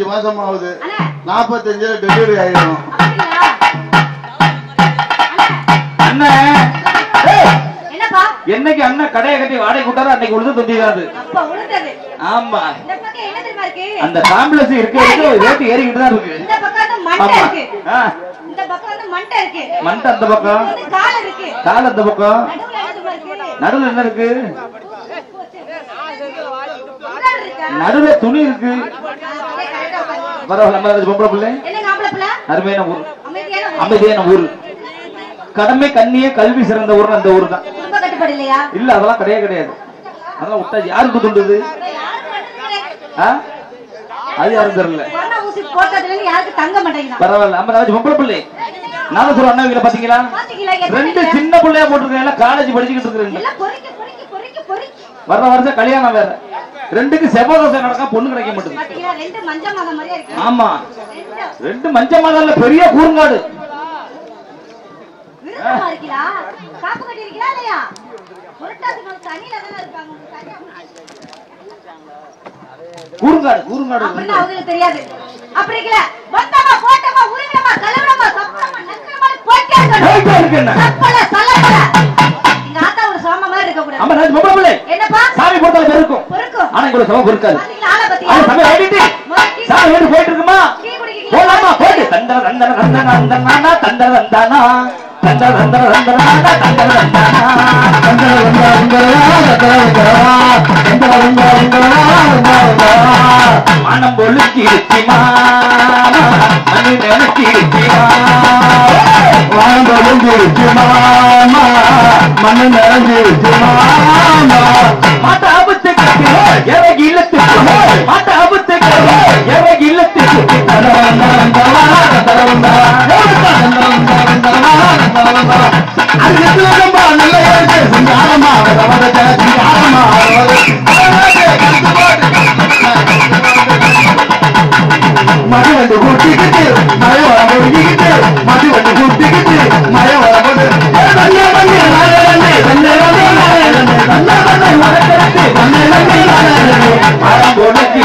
முப்பத்தஞ்சு மாசம் ஆகுது அண்ணா. நாற்பத்தஞ்சுல டெலிவரி ஆயிடும் என்னைக்கு அண்ணன் கடையை கட்டி வாடகை கூட்டாரோ அன்னைக்கு உழுது தொந்திடாது ஆமா. இந்த பக்கம் என்ன தெரியுமா இருக்கு? அந்த காம்ப்ளெக்ஸ் இருக்க இருக்க. ரேட்டு ஏறிக்கிட்டு தான் இருக்கு. மண்டை ஆமா. இருக்கு. ஆ, இந்த பக்கம் வந்து மண்டை இருக்கு. மண்டை அந்த பக்கம். கால் அந்த பக்கம். நடுவுல என்ன இருக்கு? நடுவுல துணி இருக்கு. பரவாயில்ல நம்ம பொம்பளை பிள்ளை. அருமையான ஊர். அமைதியான ஊர். கடமை கண்ணியே கல்வி சிறந்த ஊர் அந்த ஊர் தான். இல்ல அதெல்லாம் கிடையாது கிடையாது. அதெல்லாம் விட்டா யாருக்கு துண்டுது? அது யாரும் தெரியல. பரவாயில்ல. நம்ம ராஜ் பொம்பளை பிள்ளை. நானும் சொல்ற அண்ணா வீட்டுல பாத்தீங்களா ரெண்டு? சின்ன பிள்ளையா போட்டிருக்கேன். காலேஜ் படிச்சுக்கிட்டு இருக்கிறேன். வர்ற வருஷம் கல்யாணம் வேற. ரெண்டுக்கு செவ்வாய் தோசை நடக்கா பொண்ணு கிடைக்க மாட்டேங்குது மாதம் ஆமா. ரெண்டு. மஞ்ச மாதம்ல பெரிய கூறுங்காடு. கூறுங்காடு கூறுங்காடு. அவங்களுக்கு தெரியாது. அப்படி இருக்கல வந்தமா போட்டமா உருவினமா கலவரமா நக்கரமா இருக்கணும் என்ன? சப்பல சலப்பல எங்க ஆத்தா ஒரு சோம மாதிரி இருக்க கூடாது ஆமா ராஜ் பொம்பளை பிள்ளை. என்னப்பா? சாமி பொறுத்தால பெருக்கும். ஆனா இங்க சமம் ஆளை ஆடிட்டு சாமி போயிட்டு இருக்குமா? போலாமா? போயிட்டு. தந்தனா தந்தானா தந்தர தந்தர தந்தர தந்தானா. மனம் பொழுச்சி இருச்சிமா மணி நினைச்சி இருச்சிமா மனம் பொழுச்சி இருச்சிமா மண்ணு நிறைஞ்சிருச்சு மாட்டா ஆபத்து கட்டு இறங்கி இல்லத்துக்கு மாட்டா ஆபத்து கட்டு. இறங்கி இழுத்துக்கு மடி வந்து கூட்டிக்கிட்டு மழை வர முடிக்கிட்டு மடி வந்து கூட்டிக்கிட்டு மழை வர போது வண்ணே வண்ணே நாளே வண்ணே வண்ணே வண்ணே நாளே வண்ணே வண்ணே வண்ணே மரக்கரத்து வண்ணே வண்ணே நாளே வண்ணே மரம் பொழுது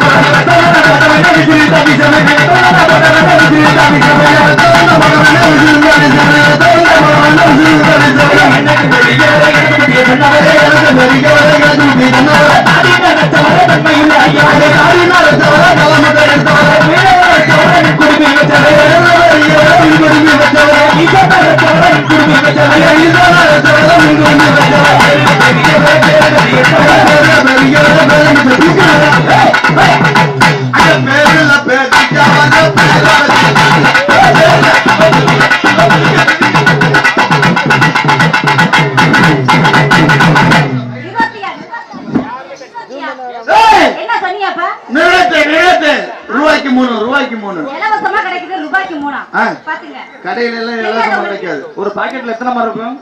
ஒரு பாக்கெட்ல எத்தனை மரம் இருக்கும்?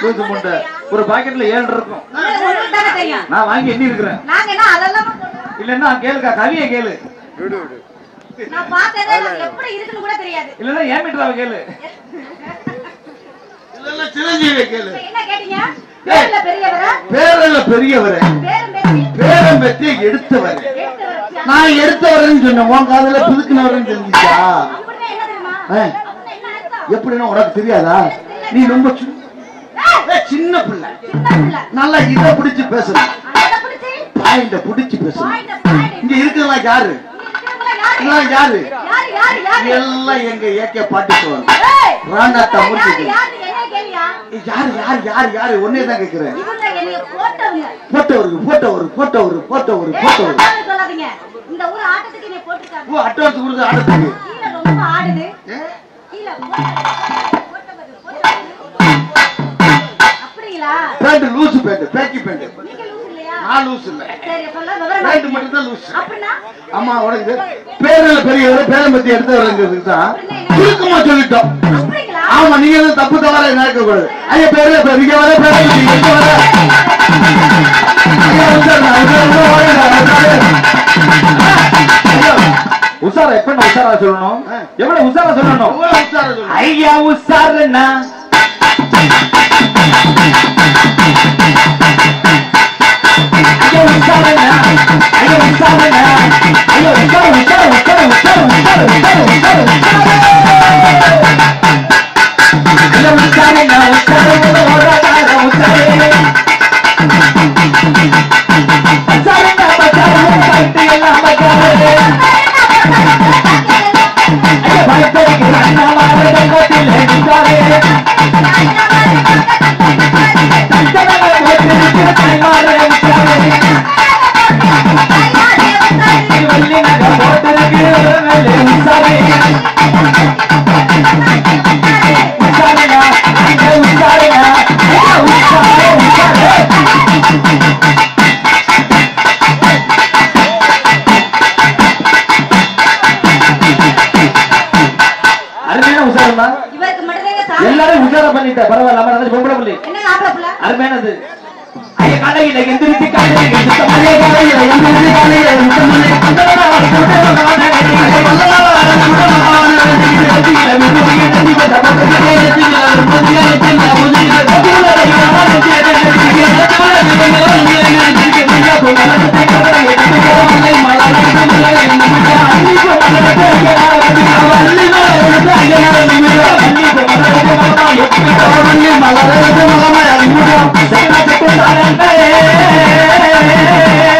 தூக்கு முட்டை ஒரு பாக்கெட்ல ஏழு இருக்கும். நான் வாங்கி எண்ணி இருக்கிறேன். இல்லன்னா கேளுக்கா கவிய கேளு. பேரல்ல பெரியவர். பேரம் எடுத்தவர். நான் எடுத்தவர்னு சொன்னேன். உன் காதல புதுக்குனவர்னு தெரிஞ்சிச்சா? எப்படின்னா உனக்கு தெரியாதா? நீ ரொம்ப சின்ன பிள்ளை. நல்லா இத பிடிச்சு பேசணும் பாயிண்ட பிடிச்சு பேசணும் இங்க இருக்கிறவங்க யாரு? எல்லாம் யாரு? எல்லாம் எங்க ஏகே பாட்டு ராண்டாட்டா முடிச்சு யாரு யாரு யாரு யாரு? ஒன்னே தான் கேக்குறேன். போட்டவருக்கு போட்டவருக்கு போட்டவருக்கு போட்டவருக்கு போட்டவருக்கு இந்த ஊர் ஆட்டத்துக்கு நீ போட்டுட்டாங்க ஓ அட்வான்ஸ் கொடுத்து ஆடுறதுக்கு. ரொம்ப ஆடுது. Pant loose pant baggy pant. Loose நான் லூஸ் இல்ல. பேண்ட். மட்டும் தான் லூஸ் ஆமா உனக்கு பேரில் பெரியவர் பேரம் பத்தி எடுத்தவருங்கிறதுக்கு தான் சுருக்கமா சொல்லிட்டோம். ஆமா நீங்க எதுவும் தப்பு தவற நடக்க கூடாது ஐயா பேரு பெரிய வர பேர எடுத்து வர. ஐயா உஷாரா எப்ப உஷாரா சொல்லணும்? எவ்வளவு உஷாரா சொல்லணும்? ஐயா உஷாருன்னா ஐயோ உஷாருன்னா ஐயோ உஷாருன்னா ஐயோ உஷாரு உஷாரு. எல்லாரும் உசாரம் பண்ணிட்ட பரவாயில்ல நம்ம நினைச்சு பொம்பளை பிள்ளை. என்ன ஆம்பளை புள்ள? அருமையானது. ஐய காலையில எந்திரிச்சு காலையில எந்திரிச்சு காலையில Hey, hey.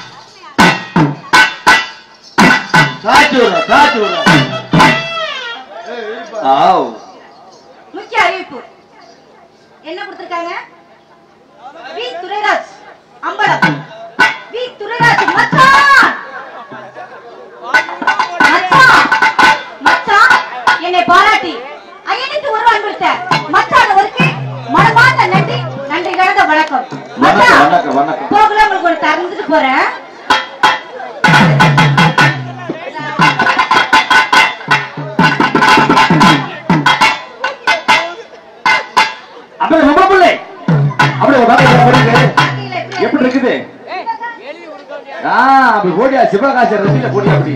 அப்படி ரொம்ப பிள்ளை. அப்படி ஒரு எப்படி இருக்குது? ஆஹ் அப்படி போட்டியா? சிவகாசி ரசிகல போட்டியா அப்படி?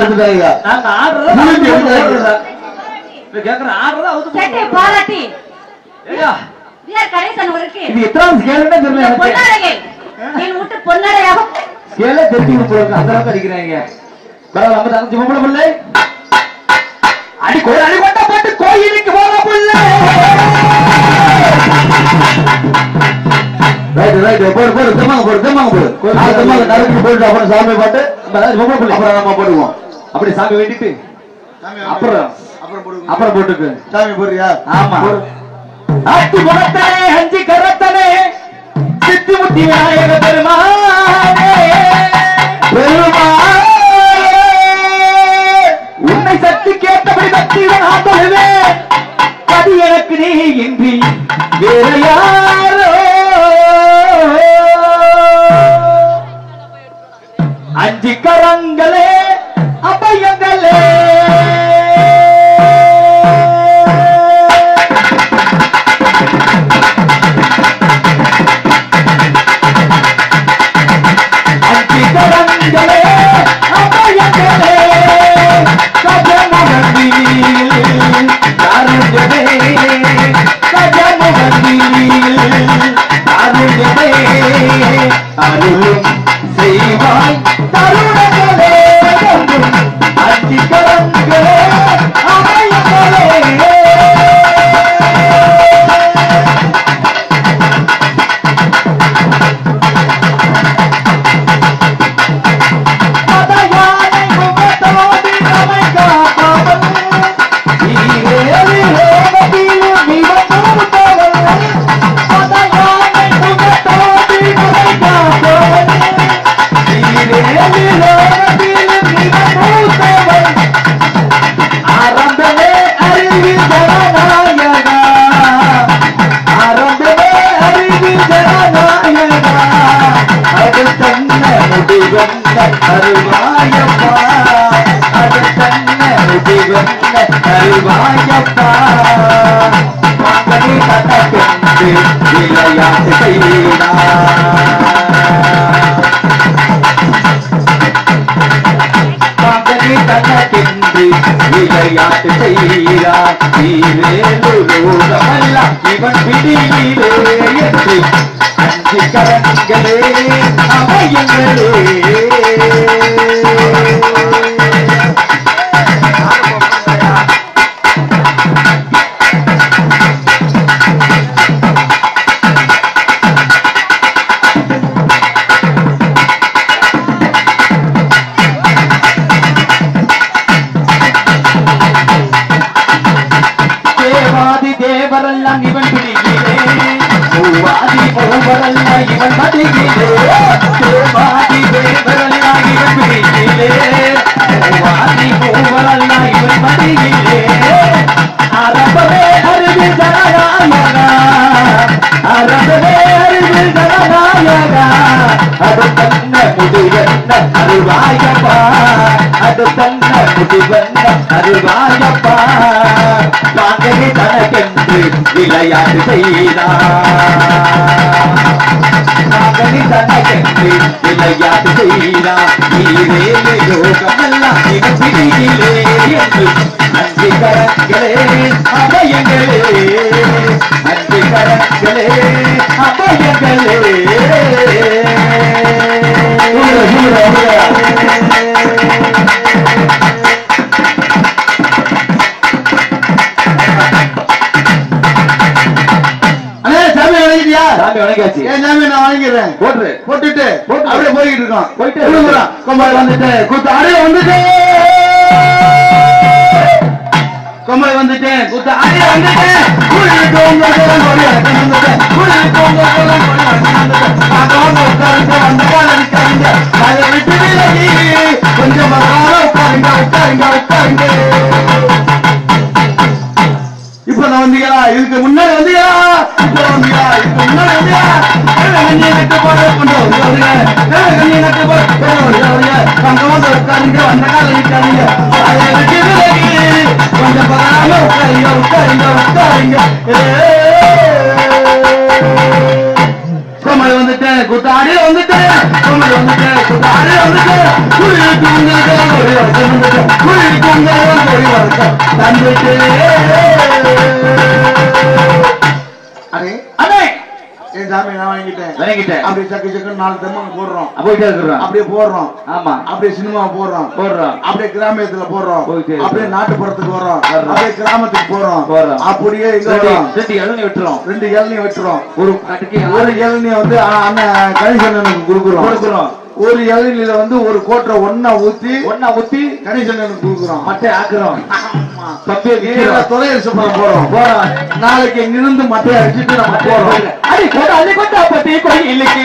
நாங்க கேக்குறேன் அவுத்து சட்டை விஆர் கணேசன் இது தெரியல வீட்டு தெரிஞ்சு அந்த அளவுக்கு அடிக்கிறாங்க பரவாயில்ல நம்ம தங்கச்சி பொம்பளை பிள்ளை. அடி கோயில் அடி கொண்ட போட்டு கோயிலுக்கு போற பிள்ளை. ரைட் ரைட் போடு போடு தெம்மாங்க போடு தெம்மாங்க போடு. நாலு தெம்மாங்க நறுக்கு போட்டு அப்புறம் சாமி பாட்டு. பொம்பளை பிள்ளை. அப்புறம் நம்ம போடுவோம். அப்படி சாமி வேண்டிட்டு? அப்புறம் அப்புறம் போட்டுக்கு. சாமி போடுறியா? ஆமா. ஆட்டு குணத்தனே அஞ்சு கரத்தனே? சித்தி முத்தி விநாயக பெருமானே பெருமானே. உன்னை சக்தி கேட்டபடி பக்தி நான் தொழுவேன் அது எனக்கு நீ இன்றி வேற யாரோ. அஞ்சு கரங்களே அருவாயப்பா அது தன்ன முடிவந்த அருவாயப்பா மகனி தனக்கென்று விளையாட்டு செய்தா மகனி தனக்கென்று விளையாட்டு செய்கிறார் ஈரேலூரமல்ல இவன் பிடியிலே என்று அஞ்சு கரங்களே அமையுங்களே. மூவாதி மூவரெல்லாம் இவன் மடிகிறே தேவாதி தேவரெல்லாம் இவன் பிடிக்கிறே மூவாதி மூவரெல்லாம் இவன் மடிகிறே அரபவே அறிவில் ஜனநாயகா அரபவே அறிவில் ஜனநாயகா அது தன்ன முடிவென்ன அருவாயப்பா அது தன்ன முடிவென்ன அருவாயப்பா தனக்கென்று விளையாட்டு செய்தார் தனக்கென்று விளையாட்டு நீரே லோகமெல்லாம் பிடியிலே என்று கரங்களே அபயங்களே. கரங்களே அபயங்களே. வணங்காச்சு சாமி நான் வணங்கிடுறேன். போட்டுரு. போட்டுட்டு போட்டு. அப்படியே போய்கிட்டு இருக்கோம். போயிட்டு. வந்துட்டு கூத்து அடைய வந்துட்டு. கொம்பளை வந்துட்டேன். குத்த அடைய வந்துட்டேன். கொடி வந்துட்டேன் கொடி வந்துட்டேன் கால அதை விட்டு விலகி கொஞ்சம் உட்காருங்க உட்காருங்க உட்காருங்க. இப்ப நான் வந்தீங்களா இதுக்கு முன்னாடி வந்தீங்களா இப்ப வந்தீங்களா இதுக்கு முன்னாடி வந்தீங்களா கண்ணியை நட்டு போட கொண்டு வருங்க கண்ணியை நட்டு போட கொண்டு உட்காருங்க வந்த கால நிற்காதீங்க கொஞ்சம் பரவாயில்ல உட்காருங்க உட்காருங்க உட்காருங்க. கோமலை வந்துட்டேன் குத்தாடி வந்துட்டேன் கோமலை வந்துட்டேன் தானே வந்துட்டு. குழி தூங்குது ஒரு வருஷம் வந்துட்டு குழி தூங்குது ஒரு வருஷம் தந்துட்டு அடே அண்ணே. என் சாமி நான் வாங்கிட்டேன். வாங்கிட்டேன். அப்படியே சக்கு சக்கு நாலு தம்மங்க போடுறோம். போயிட்டே இருக்கிறோம் அப்படியே போடுறோம். ஆமா. அப்படியே சினிமா போடுறோம். போடுறோம். அப்படியே கிராமத்துல போடுறோம். அப்படியே நாட்டுப்புறத்துக்கு வரோம். அப்படியே கிராமத்துக்கு போறோம். போறோம். அப்படியே இங்க ரெண்டு வரோம் ரெண்டு இளநீ விட்டுறோம். ரெண்டு இளநீ வெட்டுறோம் ஒரு ஒரு இளநிய வந்து அண்ணன் கணேசனுக்கு கொடுக்குறோம். கொடுக்குறோம். ஒரு இளநில வந்து ஒரு கோட்டை ஒன்னா ஊத்தி ஒன்னா ஊத்தி கணேசனுக்கு கொடுக்குறோம் மட்டை ஆக்குறோம் தொலையரசு படம் போறோம் போறோம் நாளைக்கு இங்கிருந்து மட்டையை அடிச்சுட்டு நம்ம போறோம் அடி கொண்ட அடி கொண்ட பத்தி கோயிலுக்கு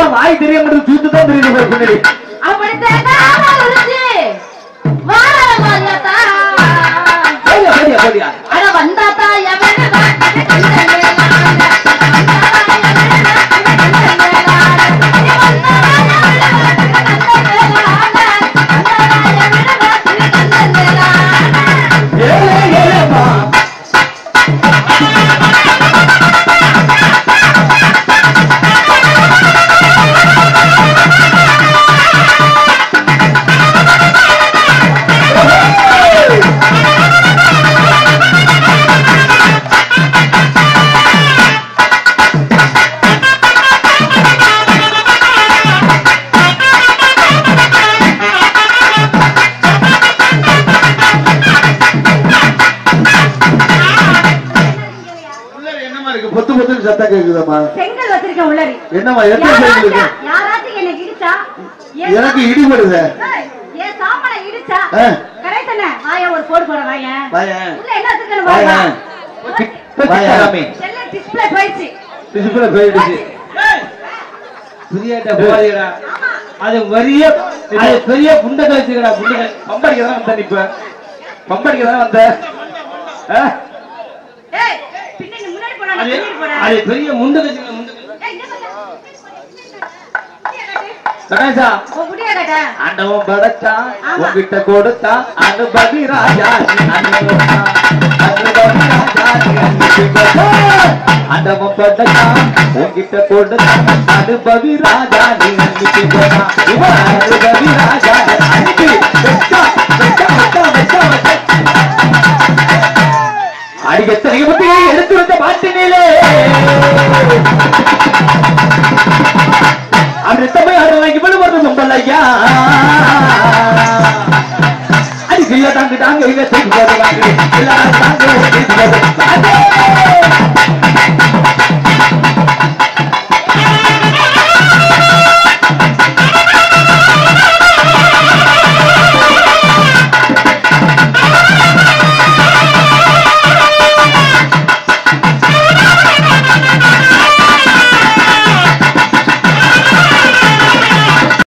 இல்லை. வாய் தெரிய மாட்டேது சூத்து தான் தெரியுது சத்தம் கேக்குதம்மா? செங்கல் வச்சிருக்கேன் உள்ளரி. என்னம்மா எத்தனை சைக்கிள் இருக்கு யாராச்சும் என்னை இடிச்சா என் எனக்கு இடிபடுதே. ஏய், என் சாமானை இடிச்சா ஆ. கரெக்டானே வாயா ஒரு போடு போட வாயா. வாயேன். உள்ள என்ன வச்சிருக்கேன்னு வாயா. வாயா. சாமி செல்ல டிஸ்பிளே போயிடுச்சு. டிஸ்பிளே போயிடுச்சு. புரியாட்ட போவாதீங்கடா. அது வரிய அது பெரிய புண்டை கழிச்சுக்கடா புண்டை பம்படிக்க தானே வந்த இப்ப? பம்படிக்க தானே வந்த? ஏய் அது பெரிய முண்டை கழிச்சுக்கடா முண்டை கழிச்சு. ஏய் இங்க பாரு. இங்க பாரு. கணேசா உன் முடிய கேட்ட ஆண்டவன் படைச்சான் ஆமா. உன்கிட்ட கொடுத்தான் அனுபவி ராஜா நீ அனுபவித்தான். அனுபவி ராஜா நீ அனுபவித்தான். ஆண்டவன் படைச்சான் உன்கிட்ட கொடுத்தான் அனுபவி ராஜா நீ அனுபவித்தான். இவன் அனுபவி ராஜா அனுப்பி வெச்சா வெச்சா வெச்சா வெச்சா வெச்சா அடிக்க எத்தனை అమృతమై అరవైకి పడి వరకు సంపల్లయ్యా అది